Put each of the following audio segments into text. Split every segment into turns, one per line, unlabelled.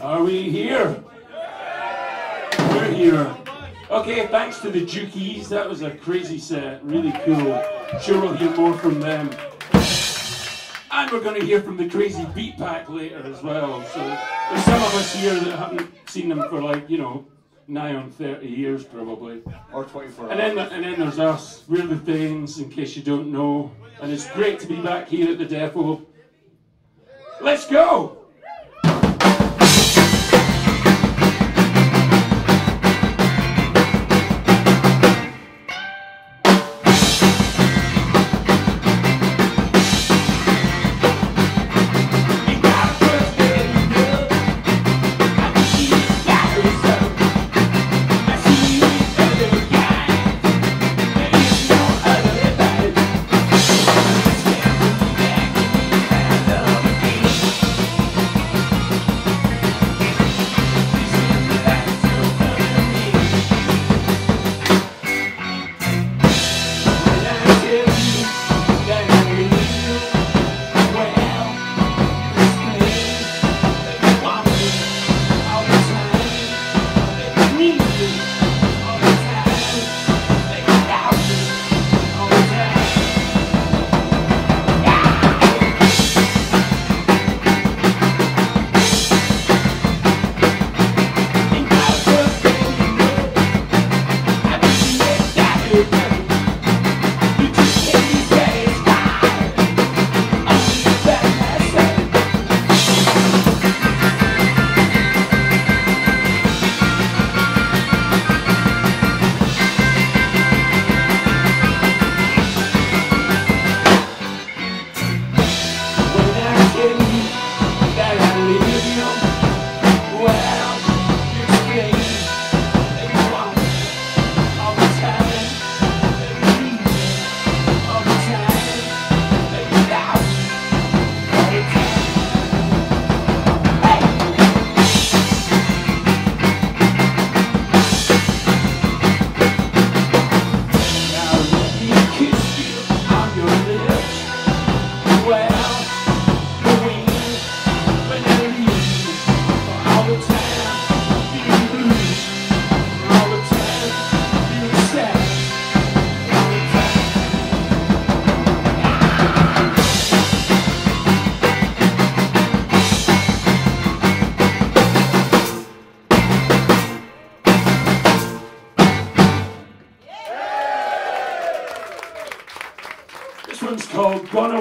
Are we here? We're here. Okay, thanks to the Jukeez. That was a crazy set. Really cool. Sure, we'll hear more from them. And we're going to hear from the Crazy Beat Pack later as well. So there's some of us here that haven't seen them for like, you know, nigh on 30 years probably.
Or 24
And then, and then there's us. We're the Thanes, in case you don't know. And it's great to be back here at the Depot. Let's go!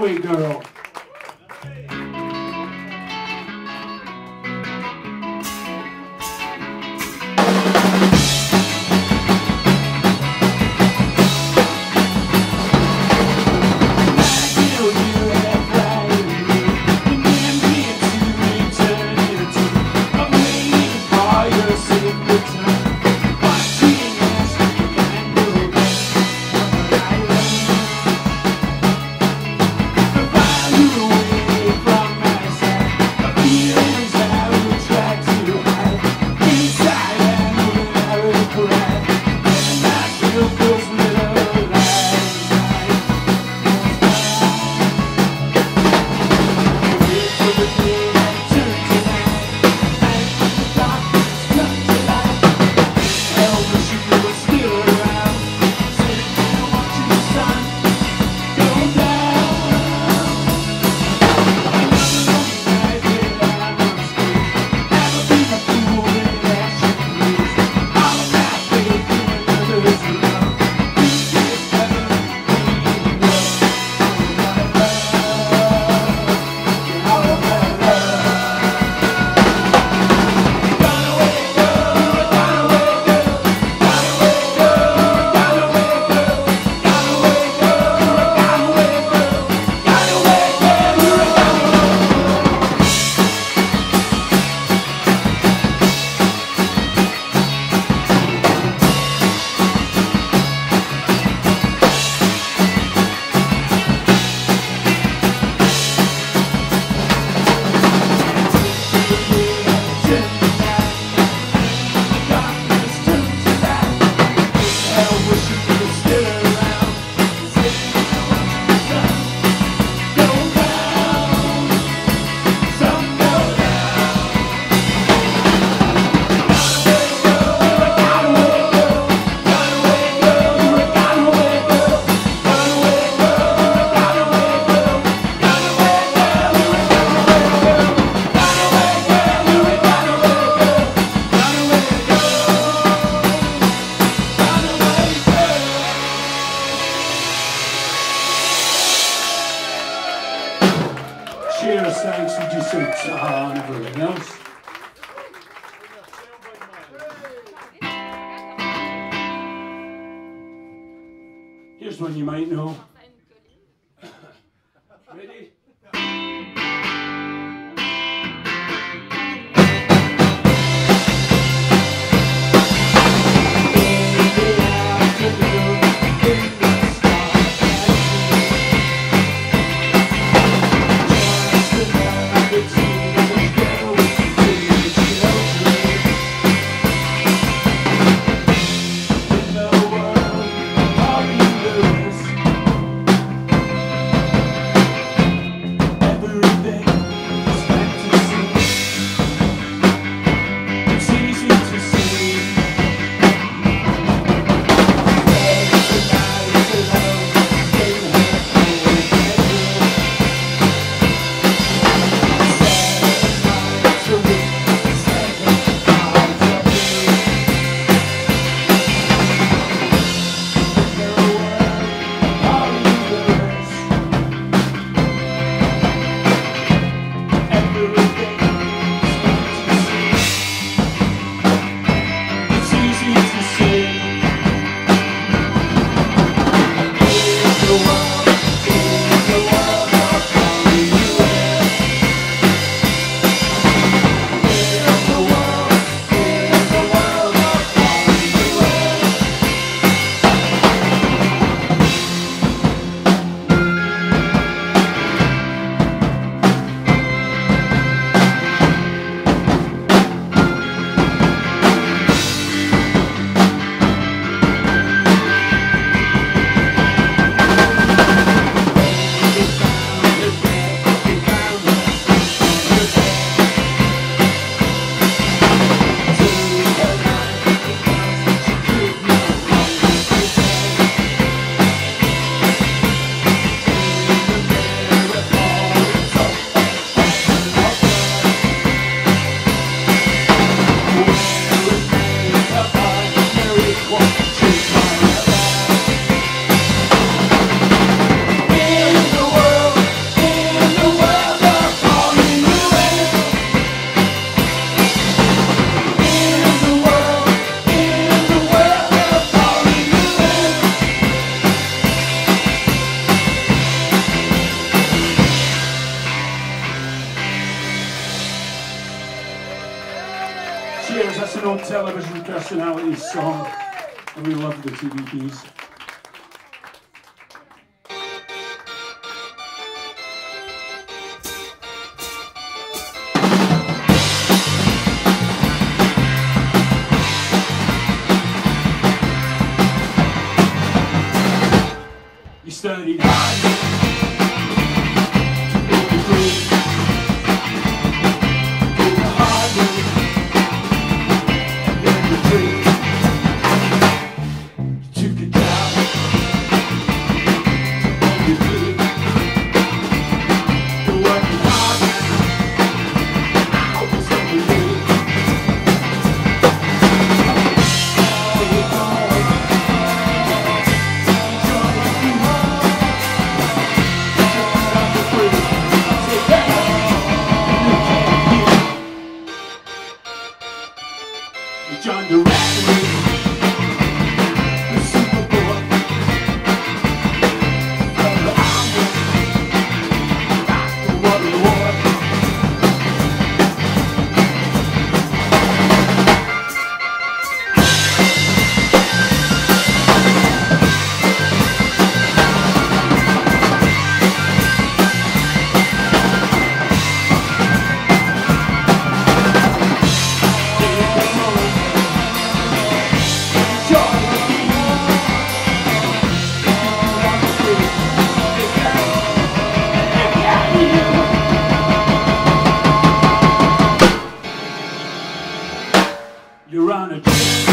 Gunaway Girl. Here's one you might know. CBPs you're on a trip.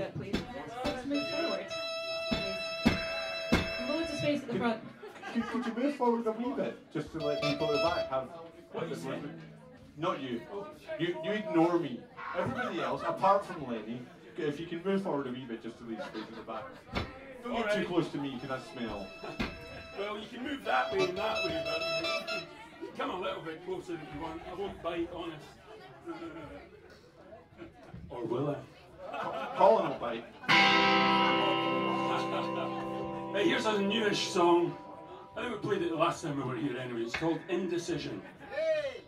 Everybody.
Please. Let's move forward. Loads of space at the front.
Could, could you move forward a wee bit, just to let people at the back have
What you
the
saying?
Not you. You you ignore me. Everybody else, apart from Lenny, if you can move forward a wee bit, just to leave space at the back. Don't get too close to me, can I smell?
Well, you can move that way and that way, but you can come a little bit closer if you want. I won't bite, honest. or will I?
Colin will bite.
hey, here's a newish song. I think we played it the last time we were here anyway. It's called Indecision. Hey!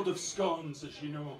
World of Scones, as you know.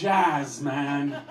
Jazz, man.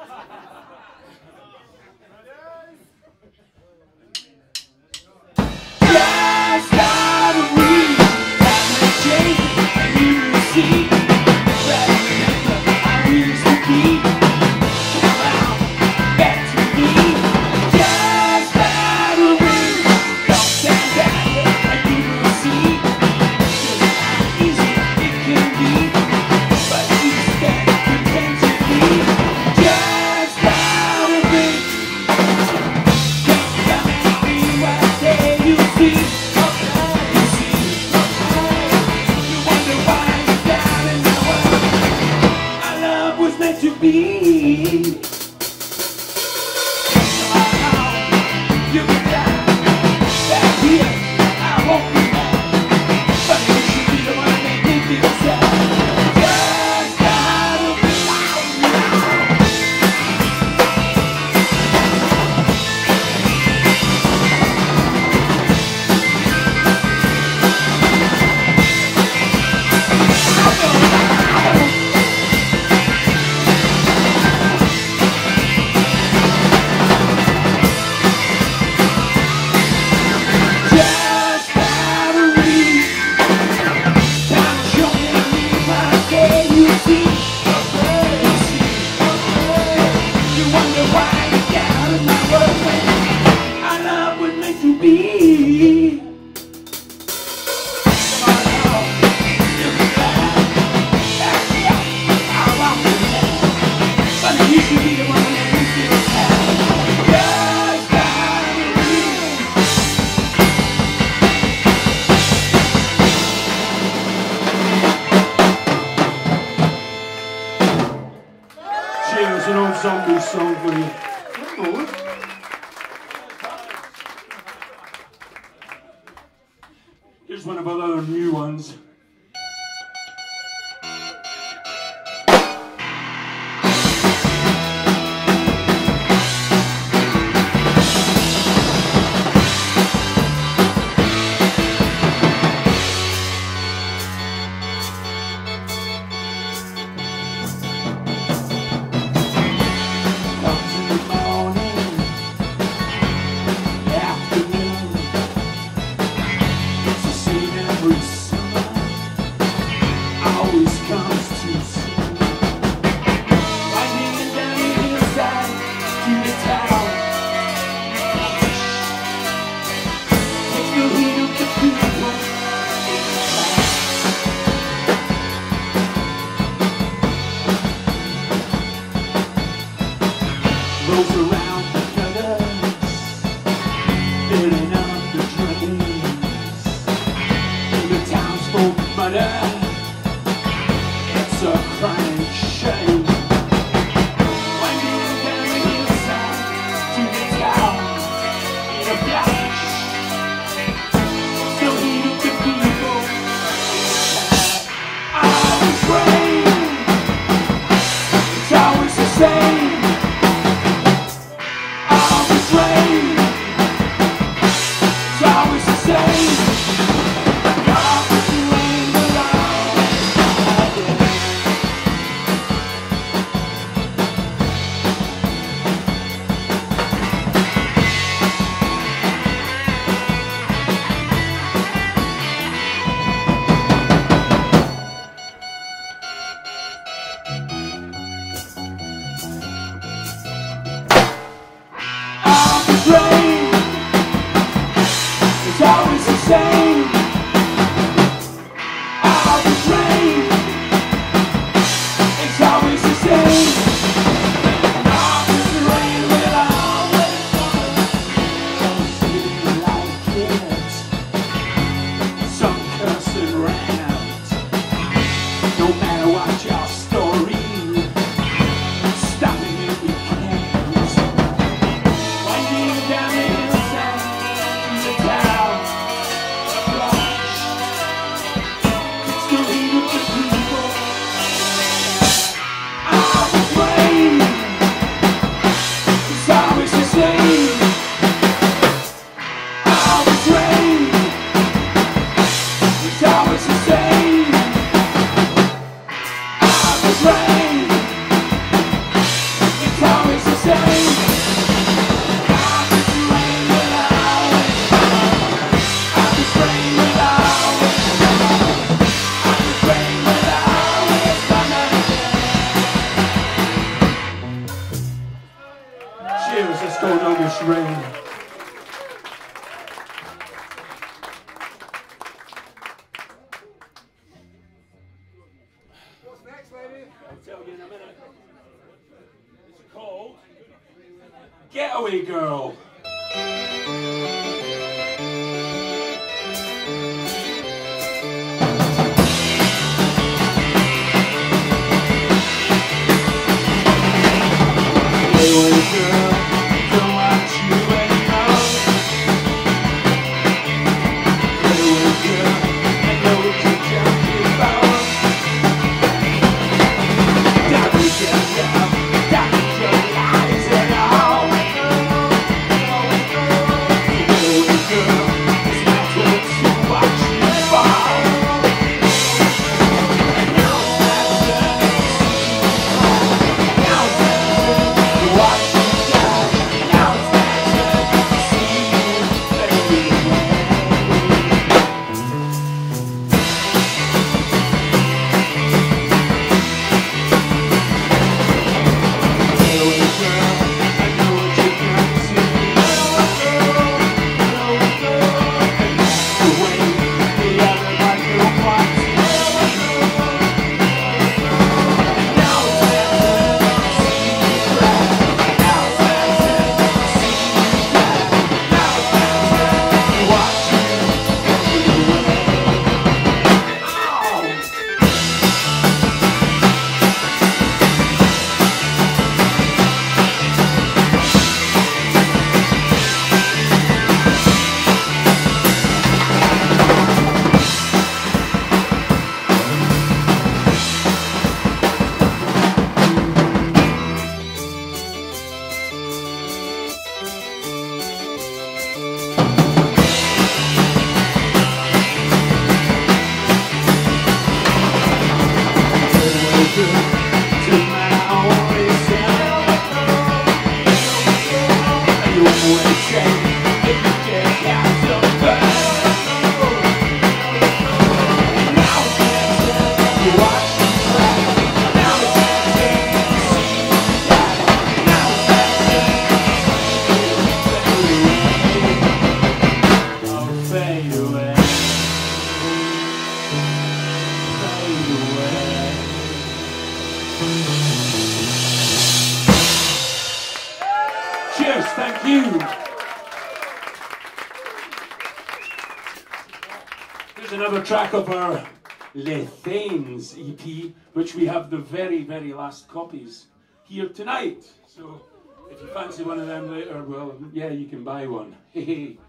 Les Thanes EP, which we have the very, very last copies here tonight. So if you fancy one of them later, well, yeah, you can buy one. it's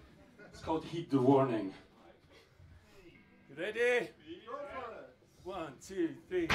called Heed the Warning. Ready? One, two, three.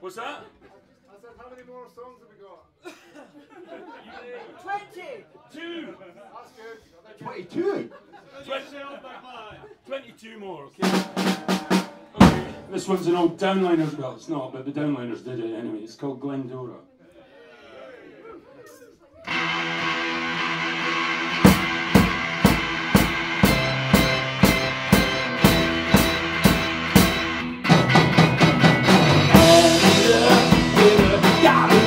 What's that?
I said, how many more songs have we got?
Two.
That's good. I think
22.
22 more, okay? Okay, this one's an old downliners, well, it's not, but the downliners did it anyway. It's called Glendora. Hey!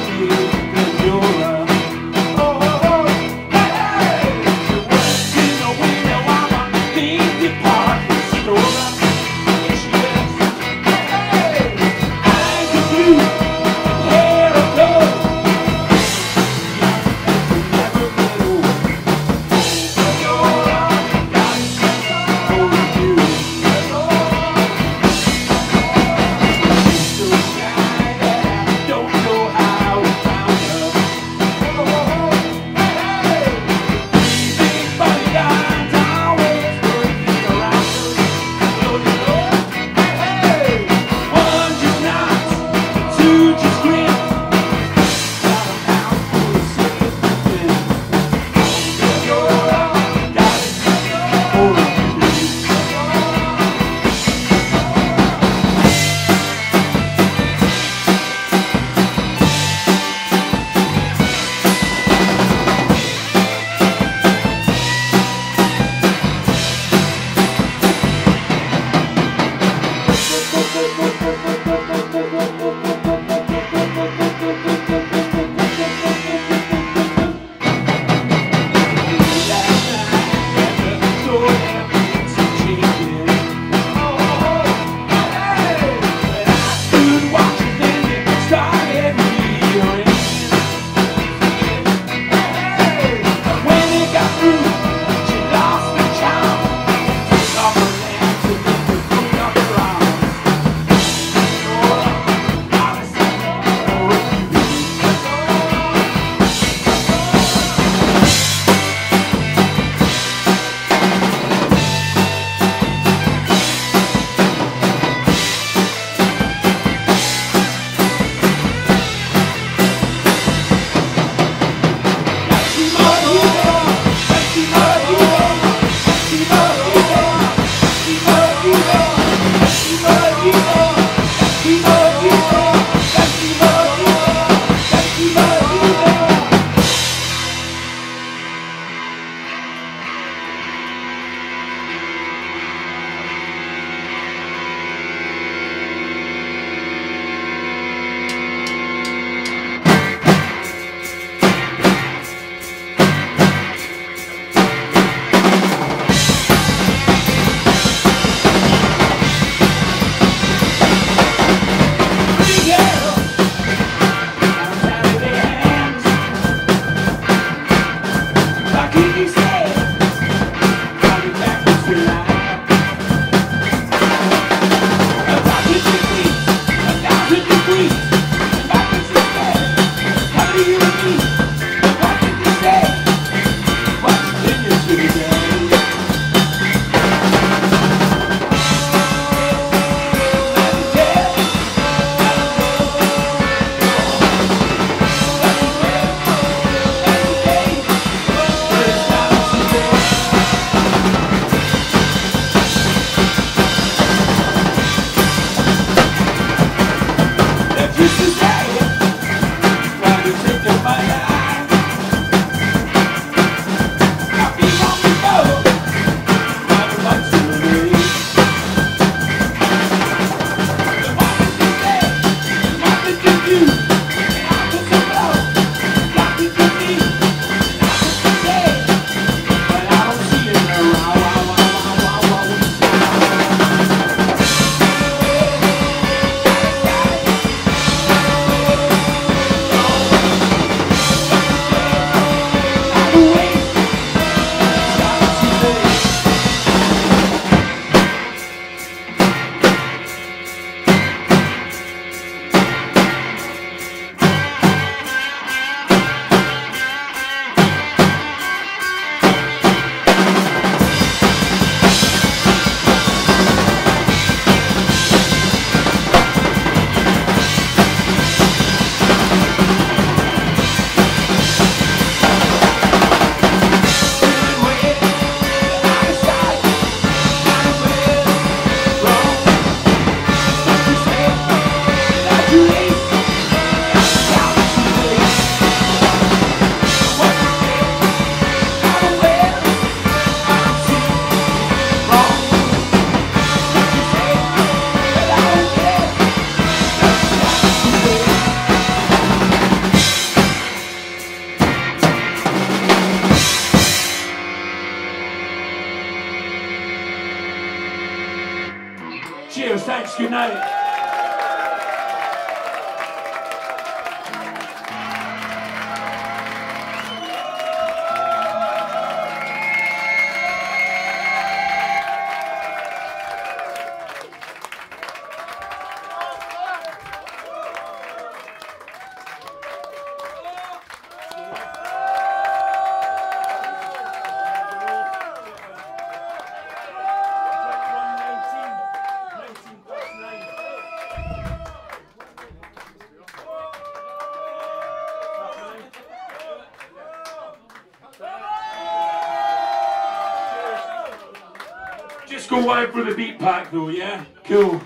Though, yeah? Cool.